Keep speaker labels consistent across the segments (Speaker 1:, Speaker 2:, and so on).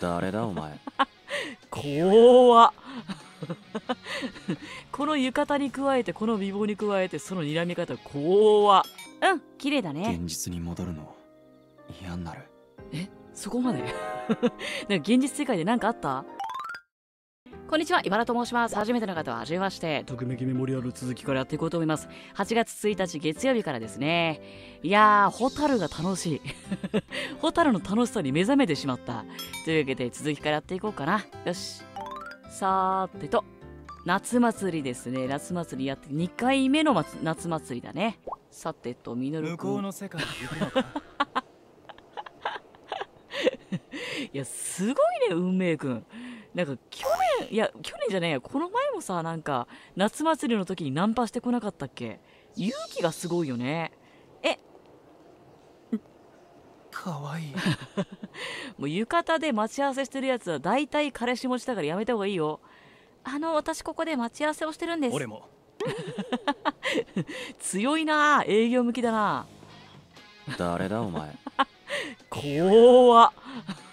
Speaker 1: 誰だお前。
Speaker 2: 怖っ。この浴衣に加えてこの美貌に加えてその睨み方怖っ。
Speaker 3: うん綺麗だね。
Speaker 1: 現実に戻るの嫌になる。
Speaker 2: えそこまで？なんか現実世界で何かあった？こんにちは、茨と申します。初めての方は、はじめまして。特命メモリアル続きからやっていこうと思います。8月1日月曜日からですね。いやー、ホタルが楽しい。ホタルの楽しさに目覚めてしまった。というわけで、続きからやっていこうかな。よし。さーてと、夏祭りですね。夏祭りやって、2回目の夏夏祭りだね。さてと、みのる
Speaker 4: 向こうの世界に行くのか
Speaker 2: いや、すごいね、運命くん。なんか、去年、いや、去年じゃねえや、この前もさ、なんか、夏祭りの時にナンパしてこなかったっけ？勇気がすごいよね。
Speaker 4: かわいい。
Speaker 2: もう浴衣で待ち合わせしてるやつは大体彼氏持ちだからやめた方がいいよ。
Speaker 3: あの私ここで待ち合わせをしてるんです。
Speaker 4: 俺も。
Speaker 2: 強いな営業向きだな。
Speaker 1: 誰だお前？
Speaker 2: 怖っ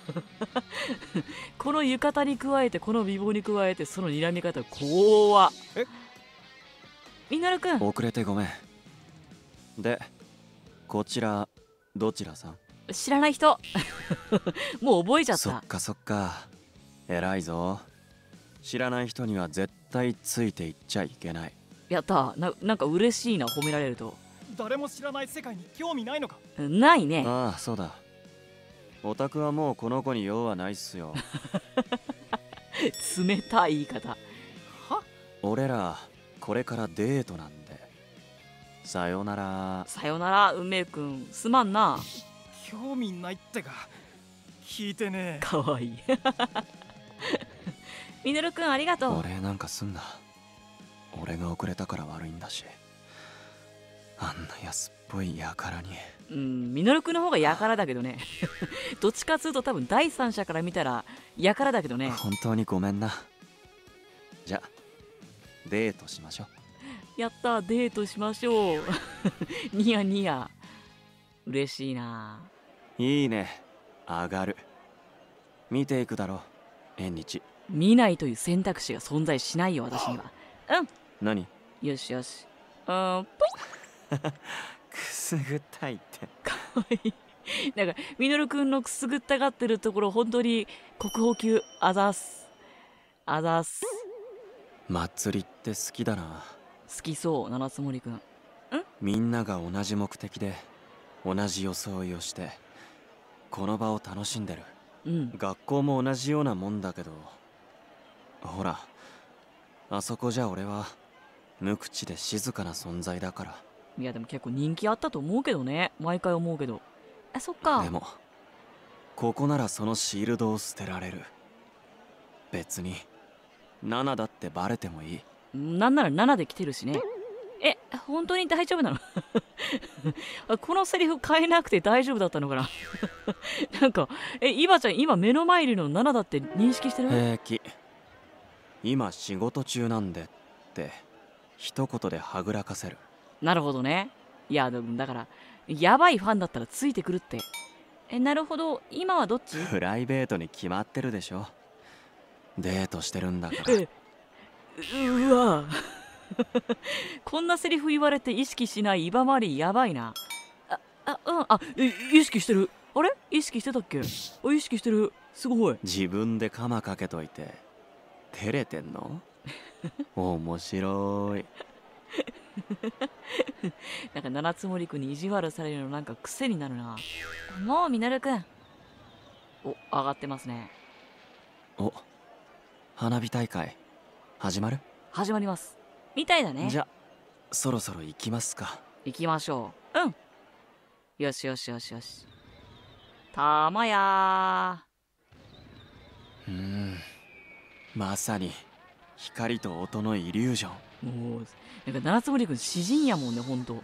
Speaker 2: この浴衣に加えてこの美貌に加えてその睨み方怖っ。
Speaker 4: え？
Speaker 2: みなるくん。
Speaker 1: 遅れてごめん。でこちらどちらさん？
Speaker 2: 知らない人。もう覚えちゃった。
Speaker 1: そっかそっか。偉いぞ。知らない人には絶対ついていっちゃいけない。
Speaker 2: やった。ななんか嬉しいな褒められると。
Speaker 4: 誰も知らない世界に興味ないのか？
Speaker 2: ないね。
Speaker 1: ああそうだオタクはもうこの子に用はないっすよ。
Speaker 2: 冷たい言い方。
Speaker 4: は？
Speaker 1: 俺らこれからデートなんで。さよなら。
Speaker 2: さよなら運命くんすまんな。
Speaker 4: 興味ないってか。聞いてねえ。
Speaker 2: かわいい。みのるくんありがとう。
Speaker 1: 俺なんかすんな。俺が遅れたから悪いんだしあんな安っぽい輩に。
Speaker 2: うんみのるくんの方がやからだけどね。どっちかっつうと多分第三者から見たらやからだけどね。
Speaker 1: 本当にごめんな。じゃデートしましょう。
Speaker 2: やったデートしましょう。ニヤニヤ。嬉しいな。い
Speaker 1: いね。上がる。見ていくだろ縁日。
Speaker 2: 見ないという選択肢が存在しないよ私には。
Speaker 1: 何？
Speaker 2: よしよし。うーんぽ
Speaker 1: くすぐったいって。
Speaker 2: いなんかみのるくんのくすぐったがってるところ本当に国宝級あざっすあざっす
Speaker 1: 祭りって好きだな。
Speaker 2: 好きそう七つ森くん？
Speaker 1: みんなが同じ目的で同じ装いをしてこの場を楽しんでる。
Speaker 2: うん。
Speaker 1: 学校も同じようなもんだけどほらあそこじゃ俺は無口で静かな存在だから
Speaker 2: いやでも結構人気あったと思うけどね。毎回思うけど。
Speaker 3: あそっか。
Speaker 1: でもここならそのシールドを捨てられる。別に7だってバレてもいい。
Speaker 2: なんなら7で来てるしね。え本当に大丈夫なの？あこのセリフ変えなくて大丈夫だったのかな？なんかえイバちゃん今目の前にいるの7だって認識してる？
Speaker 1: 平気。今仕事中なんでって一言ではぐらかせる
Speaker 2: なるほどね。いやだからやばいファンだったらついてくるって。
Speaker 3: えなるほど。今はどっち？
Speaker 1: プライベートに決まってるでしょ。デートしてるんだから。
Speaker 2: えうわ。こんなセリフ言われて意識しないイバマリーやばいな。ああうんあえ意識してる。あれ？意識してたっけ？あ意識してる。すごい。
Speaker 1: 自分でカマかけといて。照れてんの？面白い
Speaker 2: なんか七つ森くんに意地悪されるのなんか癖になるな。
Speaker 3: もうみのるくん。
Speaker 2: お上がってますね。
Speaker 1: お花火大会始まる？
Speaker 2: 始まります。
Speaker 3: みたいだね。
Speaker 1: じゃそろそろ行きますか。
Speaker 2: 行きましょう。うん。よしよしよしよし。たまや
Speaker 1: うーん。まさに光と音のイリュージョン。
Speaker 2: ーもうなんか七つ森くん詩人やもんねほんと。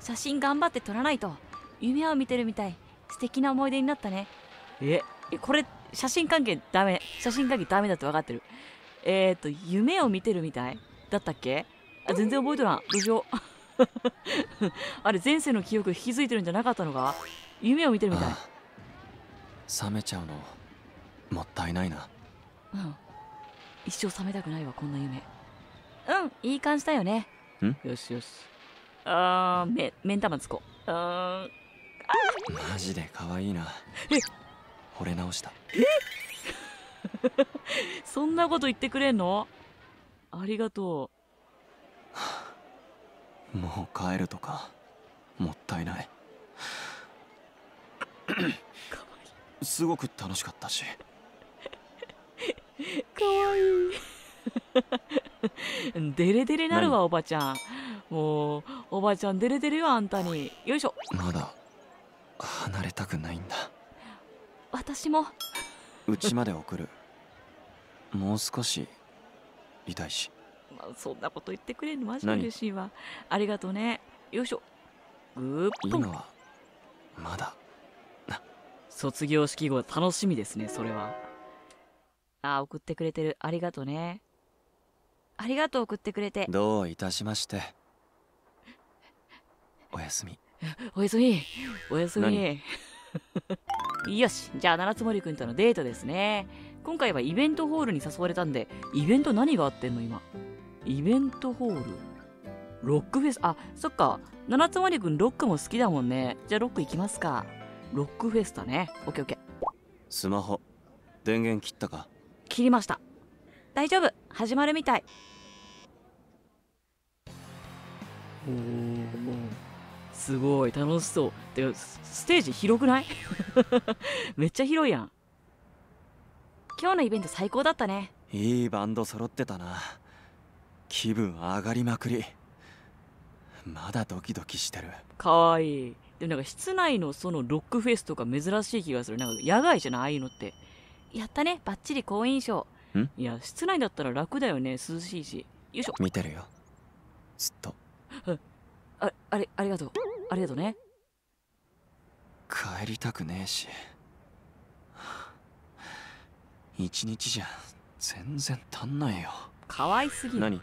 Speaker 3: 写真頑張って撮らないと。夢を見てるみたい。素敵な思い出になったね。
Speaker 2: え？えこれ写真関係ダメ。写真関係ダメだって分かってる。えっ、ー、と夢を見てるみたいだったっけ？あ全然覚えとらんどうしようあれ前世の記憶引き継いでるんじゃなかったのか？夢を見てるみたい。
Speaker 1: あ。冷めちゃうのもったいないな。
Speaker 2: うん一生覚めたくないわこんな夢。うんいい感じだよね。
Speaker 1: ん？
Speaker 2: よしよし。あーめ目ん玉つこう。あー
Speaker 1: マジで可愛いな。
Speaker 2: え？
Speaker 1: 惚れ直した。
Speaker 2: そんなこと言ってくれんの？ありがと
Speaker 1: もう帰るとかもったいない。
Speaker 2: うかわ
Speaker 1: すごく楽しかったし
Speaker 2: かわいい。デレデレなるわおばちゃん。もうおばちゃんデレデレよあんたに。よいしょ。
Speaker 1: まだ離れたくないんだ。
Speaker 3: 私も。
Speaker 1: 家まで送る。もう少し痛いし。
Speaker 2: まあ、そんなこと言ってくれんのマジで
Speaker 1: 何
Speaker 2: 嬉しいわ。ありがとうね。よいしょ。グーッポン
Speaker 1: 今はまだ。
Speaker 2: 卒業式後楽しみですねそれはあー送ってくれてる。ありがとうね。
Speaker 3: ありがとう送ってくれて。
Speaker 1: どういたしまして。おやすみ。
Speaker 2: おやすみ。おやすみ。よし。じゃあ七つ森くんとのデートですね。今回はイベントホールに誘われたんでイベント何があってんの今？イベントホール？ロックフェス？あそっか。七つ森くんロックも好きだもんね。じゃあロック行きますか。ロックフェスタね。オッケーオッケー。
Speaker 1: スマホ。電源切ったか？
Speaker 2: 切りました。
Speaker 3: 大丈夫。始まるみたい。
Speaker 2: おーすごい。楽しそう。てステージ広くない？めっちゃ広いやん。
Speaker 3: 今日のイベント最高だったね。
Speaker 1: いいバンド揃ってたな。気分上がりまくり。まだドキドキしてる。
Speaker 2: かわいい。でもなんか室内のそのロックフェスとか珍しい気がする。なんか野外じゃない？ああいうのって
Speaker 3: やったね。バッチリ好印象。
Speaker 2: いや室内だったら楽だよね。涼しいし。よいしょ。
Speaker 1: 見てるよ。ずっと。
Speaker 2: ああれありがとう。ありがとうね。
Speaker 1: 帰りたくねえし。一日じゃ全然足んないよ。
Speaker 2: 可愛すぎる。
Speaker 1: 何？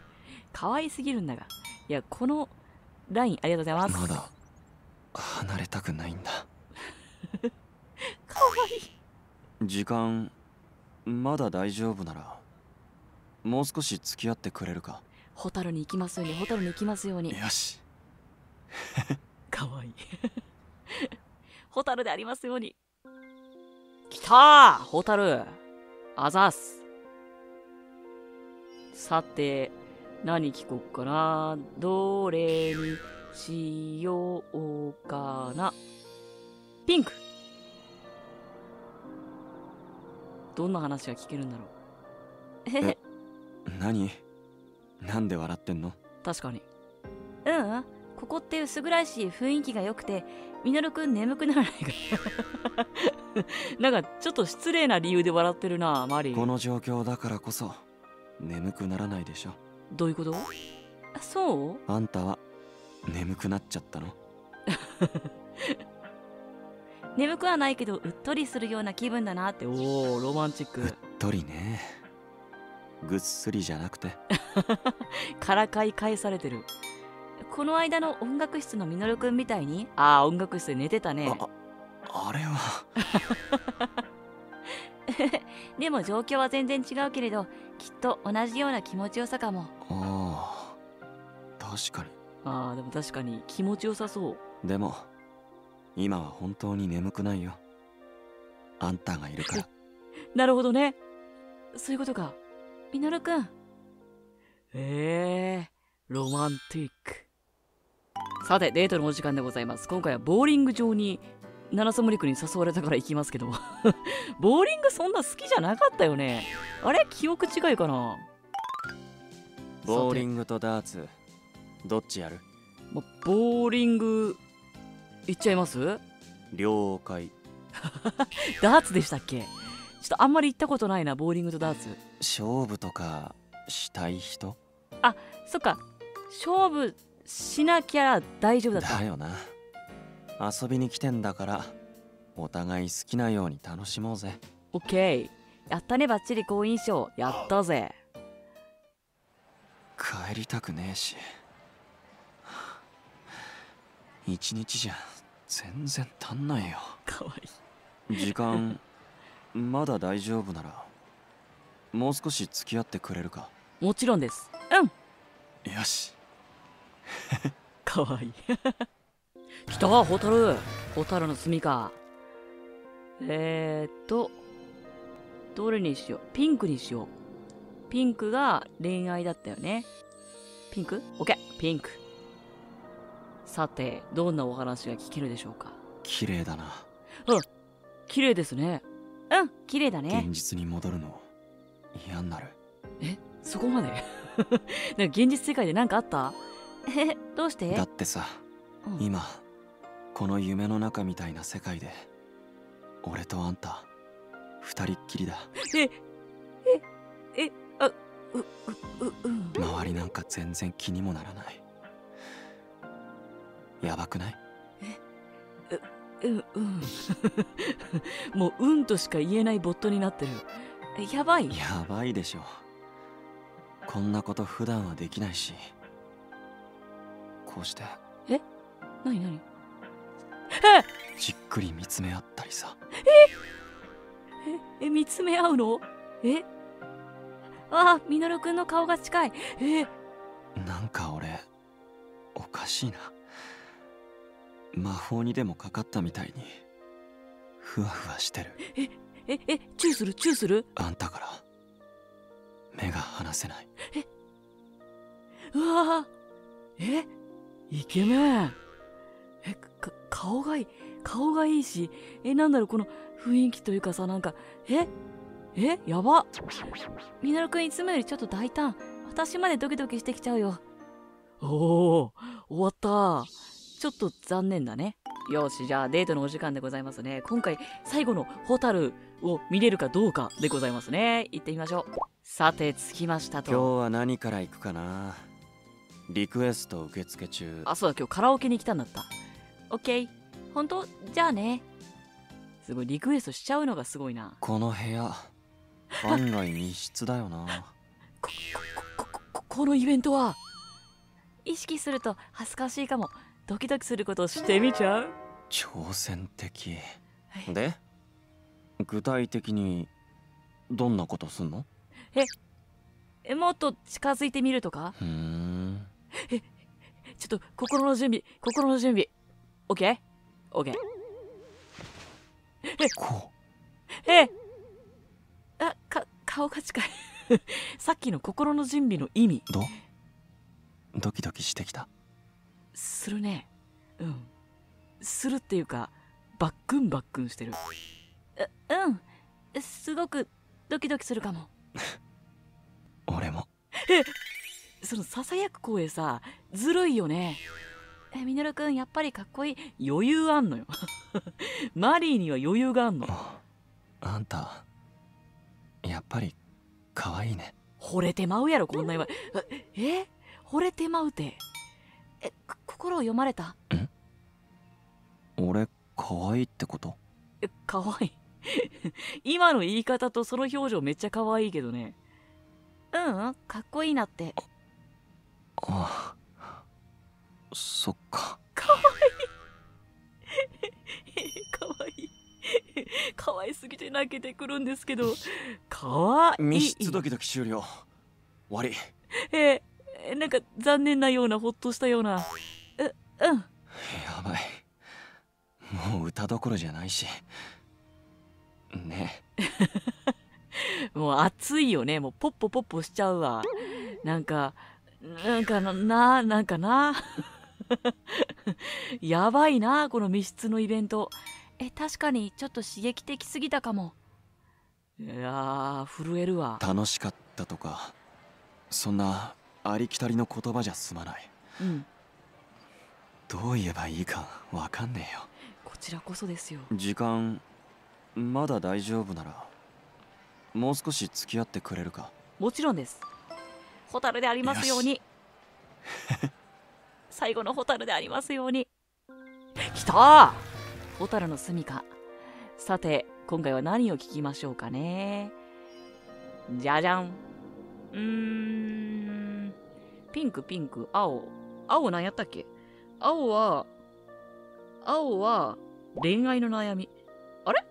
Speaker 2: 可愛すぎるんだが。いやこのラインありがとうございます。
Speaker 1: まだ離れたくないんだ。
Speaker 2: かわいい。
Speaker 1: 時間まだ大丈夫ならもう少し付き合ってくれるか。
Speaker 2: ホタルに行きますようにホタルに行きますように。
Speaker 1: よし。
Speaker 2: かわいい。ホタルでありますように。来たーホタル。あざっす。さて何聞こっかな？どれにしようかな？ピンクどんな話が聞けるんだろう。
Speaker 1: え？何？なんで笑ってんの？
Speaker 2: 確かに。
Speaker 3: ううん。ここって薄暗いし雰囲気が良くてミノルくん眠くならないか
Speaker 2: なんかちょっと失礼な理由で笑ってるなマリー。
Speaker 1: この状況だからこそ眠くならないでしょ。
Speaker 2: どういうこと？
Speaker 3: らそう？
Speaker 1: あんたは眠くなっちゃったの？
Speaker 3: 眠くはないけどうっとりするような気分だなって。
Speaker 2: おおロマンチック。
Speaker 1: うっとりね。ぐっすりじゃなくて。
Speaker 2: からかい返されてる。
Speaker 3: この間の音楽室のミノルくんみたいに
Speaker 2: ああ音楽室で寝てたね。
Speaker 1: ああれは。
Speaker 3: でも状況は全然違うけれどきっと同じような気持ちよさかも。
Speaker 1: ああ確かに。
Speaker 2: ああでも確かに気持ちよさそう。
Speaker 1: でも今は本当に眠くないよ。あんたがいるから。
Speaker 2: なるほどね。そういうことか。
Speaker 3: ミノルくん。
Speaker 2: へえロマンティック。さてデートのお時間でございます。今回はボーリング場に七つ森区に誘われたから行きますけど。ボーリングそんな好きじゃなかったよね。あれ？記憶違いかな？
Speaker 1: ボーリングとダーツ。どっちやる？
Speaker 2: ま、ボーリング行っちゃいます？
Speaker 1: 了解。
Speaker 2: ダーツでしたっけ？ちょっとあんまり行ったことないなボーリングとダーツ。
Speaker 1: 勝負とかしたい人？
Speaker 2: そっか。勝負しなきゃ大丈夫だった。
Speaker 1: だよな。遊びに来てんだからお互い好きなように楽しもうぜ。
Speaker 2: オッケー。やったねバッチリ好印象。やったぜ。
Speaker 1: 帰りたくねえし。一日じゃ全然足んないよ。
Speaker 2: かわいい。
Speaker 1: 時間まだ大丈夫ならもう少し付き合ってくれるか。
Speaker 2: もちろんです。うん。
Speaker 1: よし。
Speaker 2: かわいい。来たホタルホタルの住みか。えー、っとどれにしよう？ピンクにしよう。ピンクが恋愛だったよね。ピンク？オッケー。ピンクさてどんなお話が聞けるでしょうか？
Speaker 1: 綺麗だな。
Speaker 2: 綺麗ですね。
Speaker 3: うん綺麗だね。
Speaker 1: 現実に戻るの嫌になる。
Speaker 2: えそこまで？なんか現実世界で何かあった？
Speaker 3: えどうして？
Speaker 1: だってさ
Speaker 2: うん。
Speaker 1: 今この夢の中みたいな世界で俺とあんた二人っきりだ。
Speaker 2: えええあううううん。
Speaker 1: 周りなんか全然気にもならないやばくない？
Speaker 2: うんうん。もううんとしか言えないボットになってる。やばい。
Speaker 1: やばいでしょ。こんなこと普段はできないし。こうして。
Speaker 2: 何何？
Speaker 1: じっくり見つめ合ったりさ。
Speaker 2: え？え？見つめ合うの？え？
Speaker 3: わあミノルくんの顔が近い。
Speaker 2: え？
Speaker 1: なんか俺おかしいな魔法にでもかかったみたいに。ふわふわしてる。
Speaker 2: ええチューする？チューする？
Speaker 1: あんたから。目が離せない。う
Speaker 2: わー。えイケメン。えか顔がいい。顔がいいし。えなんだろうこの雰囲気というかさなんかええやば。
Speaker 3: ミノルくんいつもよりちょっと大胆。私までドキドキしてきちゃうよ。
Speaker 2: おお終わったちょっと残念だね。よしじゃあデートのお時間でございますね。今回最後のホタルを見れるかどうかでございますね。行ってみましょう。さて着きました
Speaker 1: 今日
Speaker 2: と
Speaker 1: は何から行くかな？リクエスト受付中。
Speaker 2: あそうだ今日カラオケに来たんだった。
Speaker 3: オッケー。本当？じゃあね。
Speaker 2: すごいリクエストしちゃうのがすごいな。
Speaker 1: この部屋案外密室だよな。
Speaker 2: こここここのイベントは。
Speaker 3: 意識すると恥ずかしいかも
Speaker 2: ドキドキすることをしてみちゃう？
Speaker 1: 挑戦的。
Speaker 2: はい
Speaker 1: で具体的にどんなことすんの？
Speaker 3: え？もっと近づいてみるとか？
Speaker 1: ふーん。
Speaker 2: ちょっと心の準備心の準備。OK?OK
Speaker 1: こ
Speaker 2: え？あか顔が近い。さっきの心の準備の意味。
Speaker 1: うど？ドキドキしてきた
Speaker 2: するね。うん。するっていうかバックンバックンしてる。
Speaker 3: うん。すごくドキドキするかも。
Speaker 1: 俺も。
Speaker 2: そのささやく声さずるいよね。
Speaker 3: えミノルくんやっぱりかっこいい。
Speaker 2: 余裕あんのよ。マリーには余裕があんの。
Speaker 1: あんたやっぱり可愛いね。
Speaker 2: 惚れてまうやろこんな今え惚れてまうて。
Speaker 3: えこ心を読まれた？
Speaker 1: 俺可愛いってこと？
Speaker 2: えかわい。い 今の言い方とその表情めっちゃ可愛いけどね。
Speaker 3: うんうんかっこいいなって。
Speaker 1: ああそっか。
Speaker 2: かわい。い。かわいすぎて泣けてくるんですけど。かわい。い
Speaker 1: 密室ドキドキ終了。終わり。
Speaker 2: えーなんか残念なようなほっとしたようなううん。
Speaker 1: やばい。もう歌どころじゃないし。ね。
Speaker 2: もう熱いよね。もうポッポポッポしちゃうわ。なんかなんかなななんかな。やばいなこの密室のイベント。
Speaker 3: え確かにちょっと刺激的すぎたかも。
Speaker 2: いやー震えるわ。
Speaker 1: 楽しかったとかそんなありきたりの言葉じゃ済まない。
Speaker 2: うん
Speaker 1: どう言えばいいかわかんねえよ。
Speaker 2: こちらこそですよ。
Speaker 1: 時間まだ大丈夫ならもう少し付き合ってくれるか。
Speaker 2: もちろんです。ホタルでありますように。最後のホタルでありますように。きた！ーホタルの住みか。さて今回は何を聞きましょうかね。じゃじゃん。うーん。ピンクピンク。青。青何やったっけ？青は青は恋愛の悩み。あれ？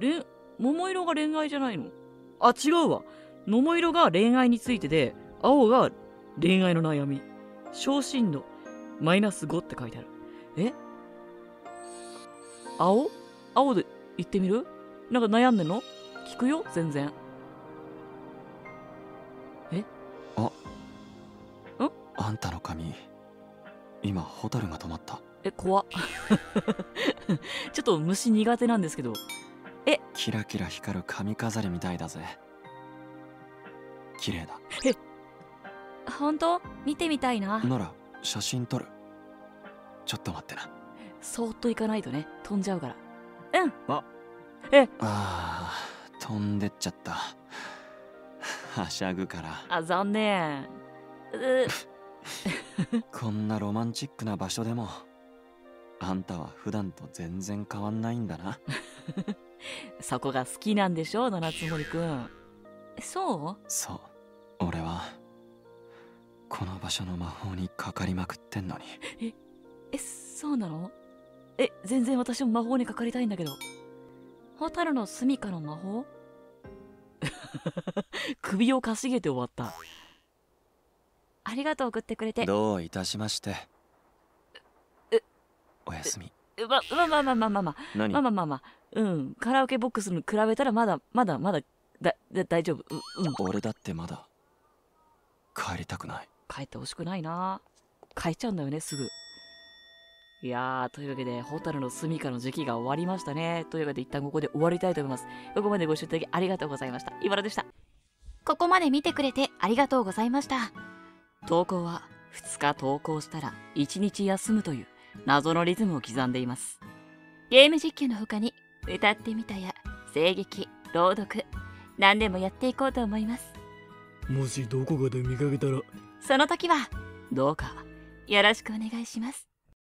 Speaker 2: 恋桃色が恋愛じゃないの？あ、違うわ。桃色が恋愛についてで、青が恋愛の悩み。昇進度、マイナス5って書いてある。え？青？青で言ってみる？なんか悩んでんの？聞くよ？全然。
Speaker 1: あんたの髪今ホタルが止まった。
Speaker 2: え、怖っ。ちょっと虫苦手なんですけど。
Speaker 1: キラキラ光る髪飾りみたいだぜ。綺麗だ。
Speaker 3: 本当？見てみたいな。
Speaker 1: なら写真撮る。ちょっと待ってな。
Speaker 2: そーっと行かないとね、飛んじゃうから。
Speaker 1: あ。ー飛んでっちゃった。はしゃぐから。
Speaker 2: あ、残念。う
Speaker 1: こんなロマンチックな場所でもあんたは普段と全然変わんないんだな
Speaker 2: そこが好きなんでしょ七つ森くん。
Speaker 3: そう？
Speaker 1: そう俺はこの場所の魔法にかかりまくってんのに
Speaker 2: え、そうなの？え、全然私も魔法にかかりたいんだけど。
Speaker 3: ホタルの住処の魔法？
Speaker 2: 首をかしげて終わった。
Speaker 3: ありがとう送ってくれて
Speaker 1: どういたしまして
Speaker 2: え
Speaker 1: おやすみ
Speaker 2: ま、まあまあまあまあまあまあ。
Speaker 1: 何？
Speaker 2: まあまあまあまあ。うん。カラオケボックスに比べたらまだ、まだ、まだ、だ、だ大丈夫。う、うん。
Speaker 1: 俺だってまだ帰りたくない
Speaker 2: 帰ってほしくないな。帰っちゃうんだよね、すぐ。いやー、というわけで、ホタルの住処の時期が終わりましたね。というわけで、一旦ここで終わりたいと思います。ここまでご視聴いただきありがとうございました。いばらでした。
Speaker 3: ここまで見てくれてありがとうございました
Speaker 2: 投稿は2日投稿したら1日休むという謎のリズムを刻んでいます。
Speaker 3: ゲーム実況の他に歌ってみたや声劇朗読何でもやっていこうと思います。
Speaker 4: もしどこかで見かけたら。
Speaker 3: その時は
Speaker 2: どうか
Speaker 3: よろしくお願いします